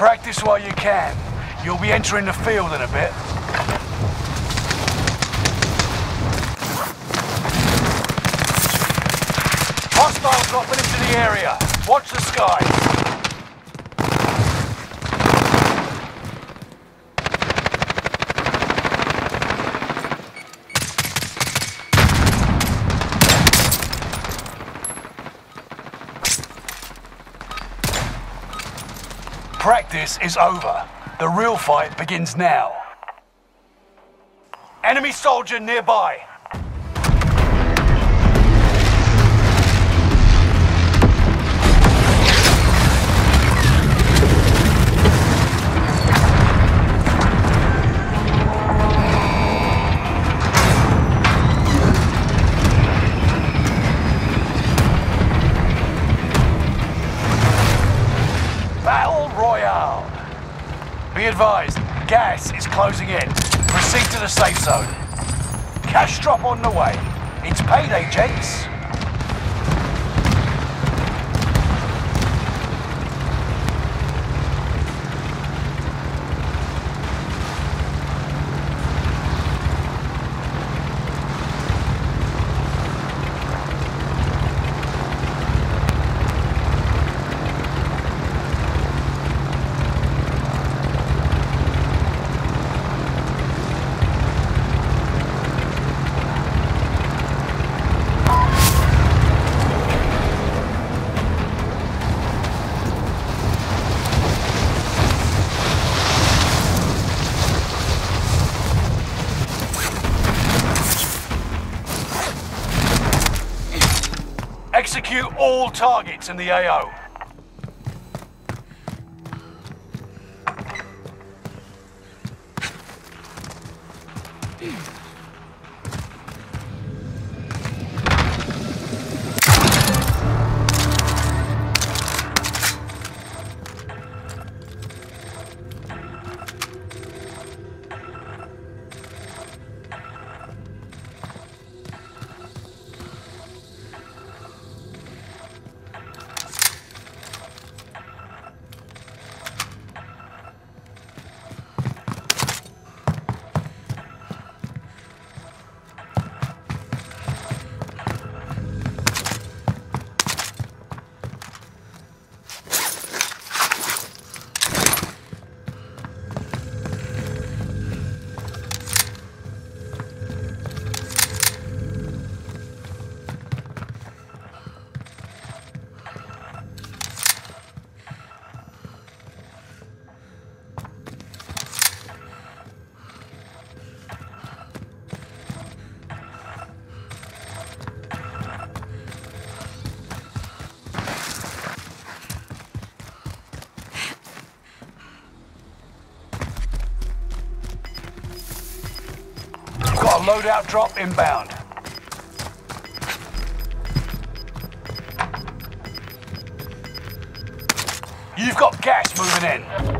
Practice while you can. You'll be entering the field in a bit. Hostile dropping into the area. Watch the skies. Practice is over. The real fight begins now. Enemy soldier nearby. Advised, gas is closing in. Proceed to the safe zone. Cash drop on the way. It's payday, gents. Execute all targets in the AO. Loadout drop inbound. You've got gas moving in.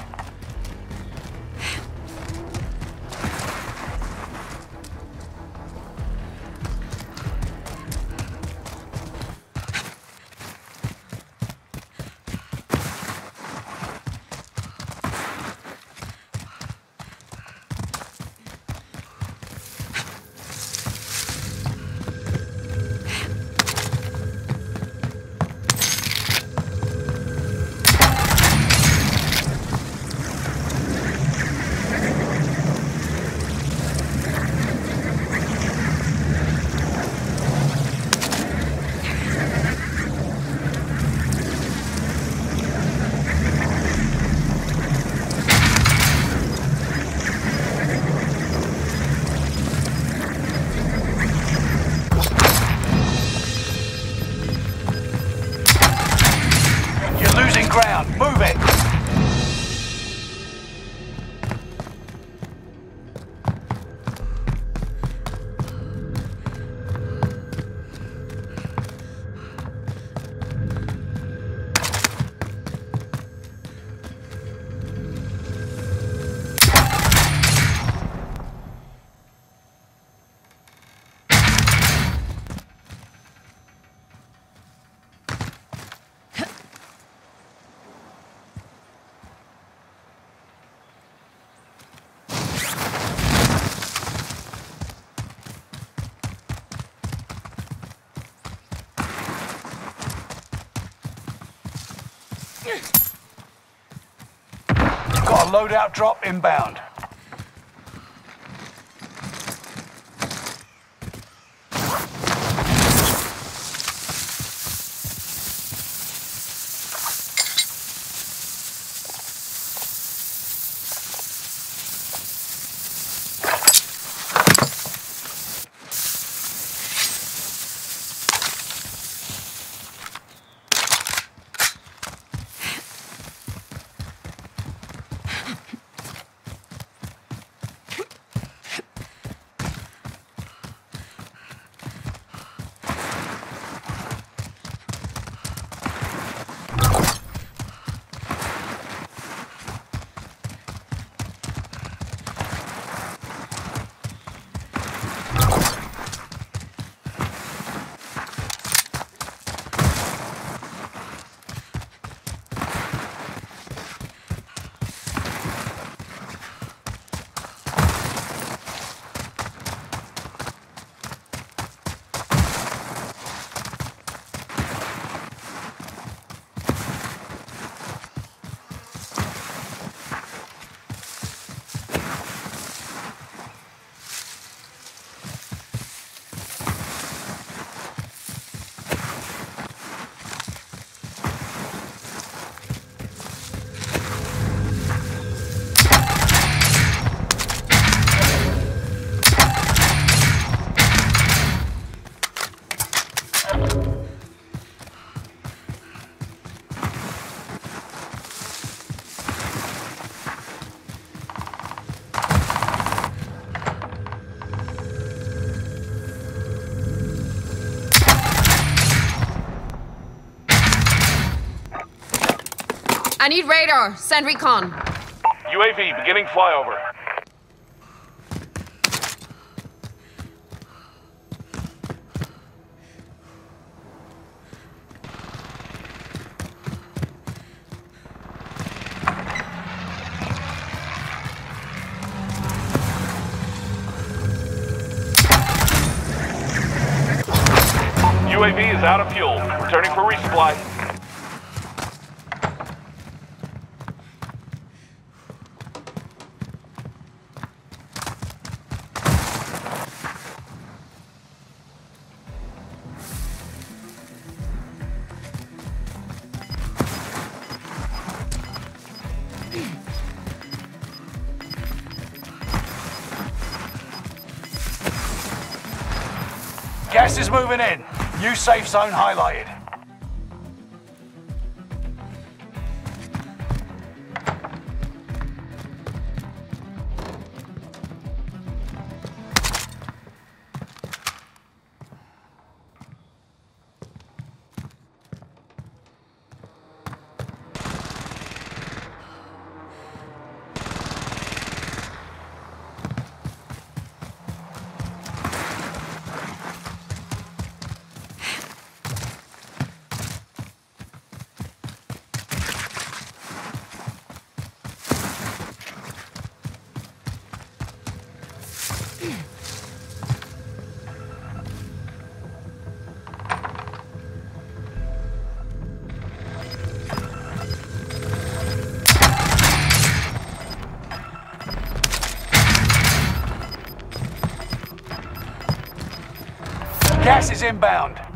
Loadout drop inbound. Need radar. Send recon. UAV beginning flyover. Gas is moving in. New safe zone highlighted. Gas is inbound.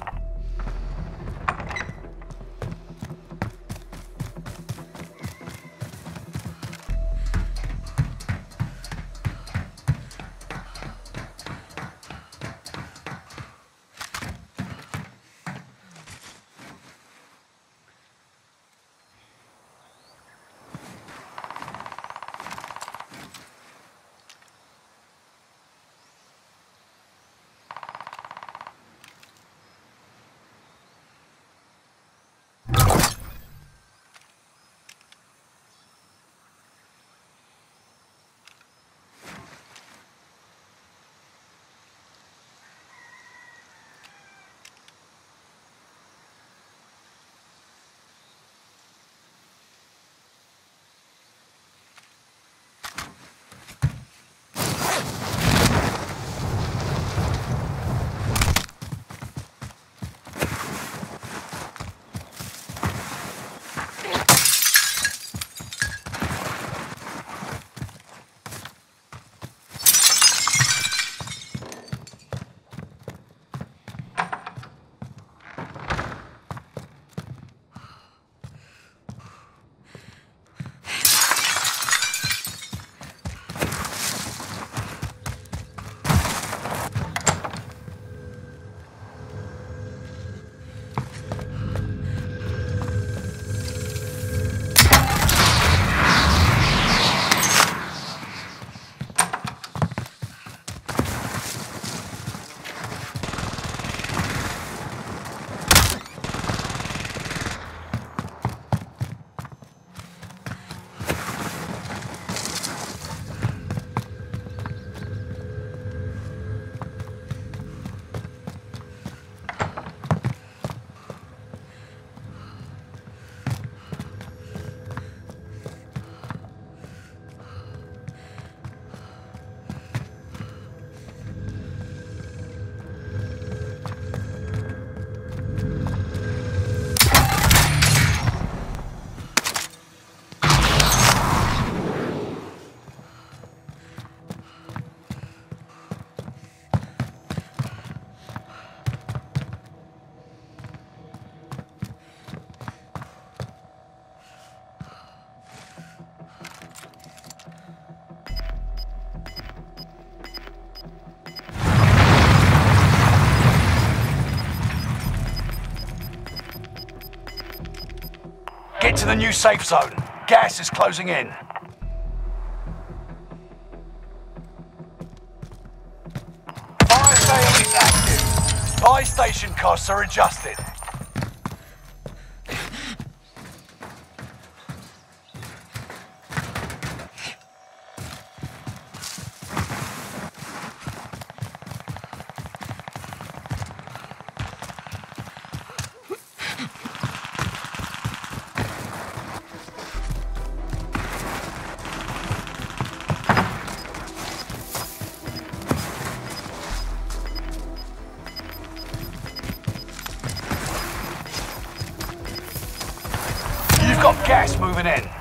To the new safe zone. Gas is closing in. Fire sale is active. Buy station costs are adjusted. In.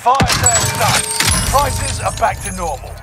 Fire. Prices are back to normal.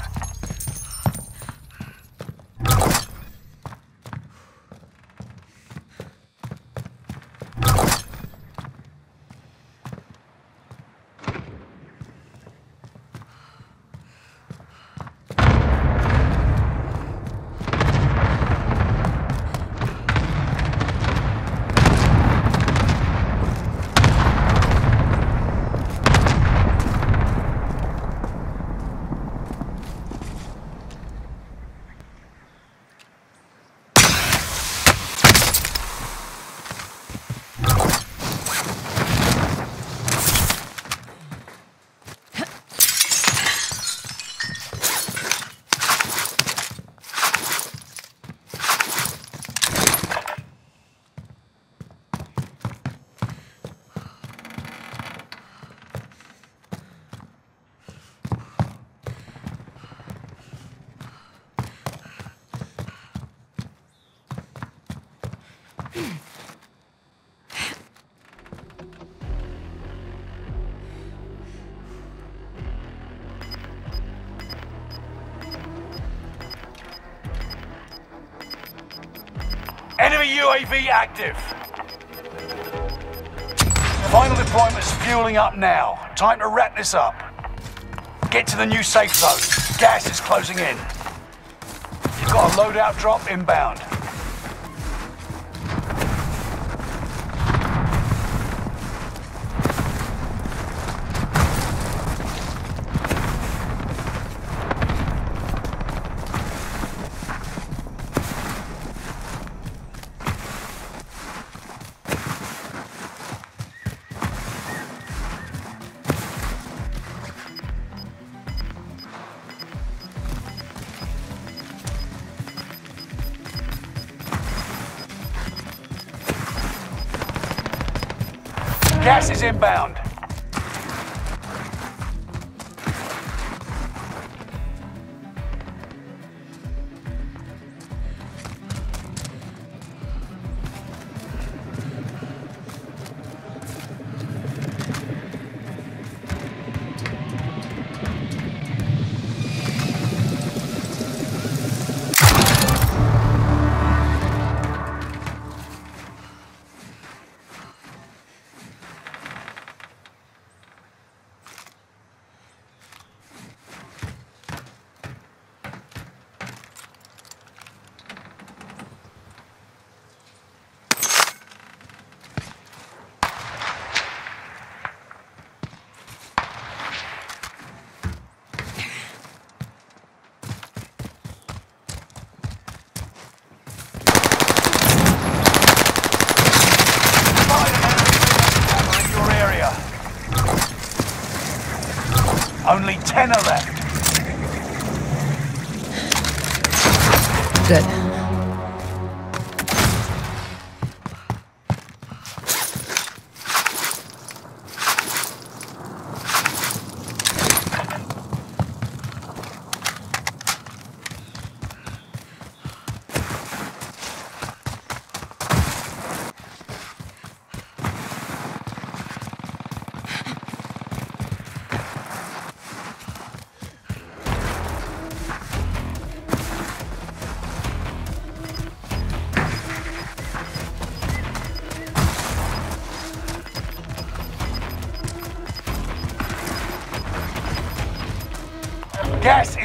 UAV active. Final deployment's fueling up now. Time to wrap this up. Get to the new safe zone. Gas is closing in. You've got a loadout drop inbound. Gas is inbound.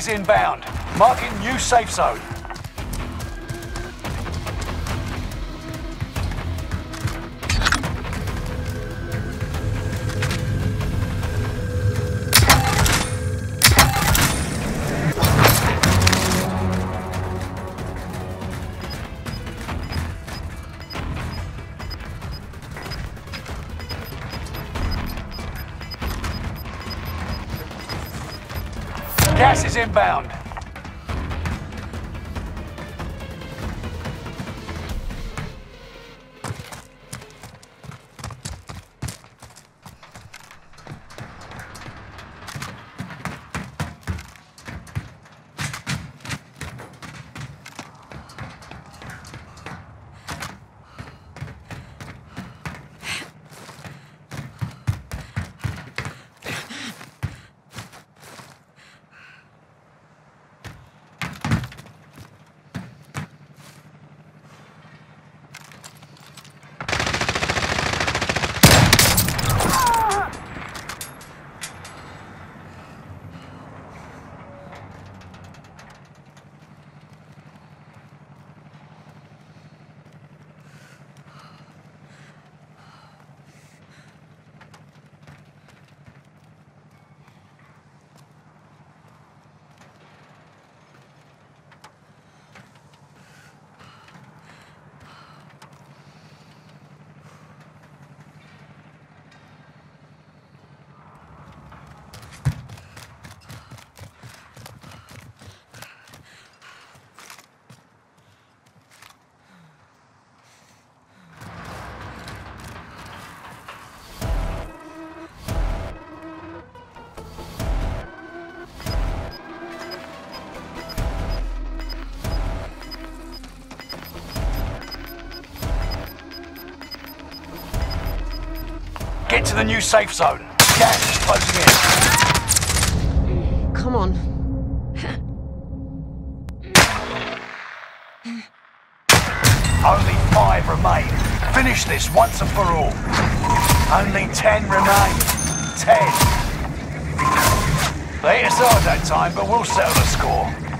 Is inbound. Marking new safe zone. Gas is inbound. Get to the new safe zone. Gas is closing in. Come on. Only five remain. Finish this once and for all. Only ten remain. Ten. Us that time, but we'll settle the score.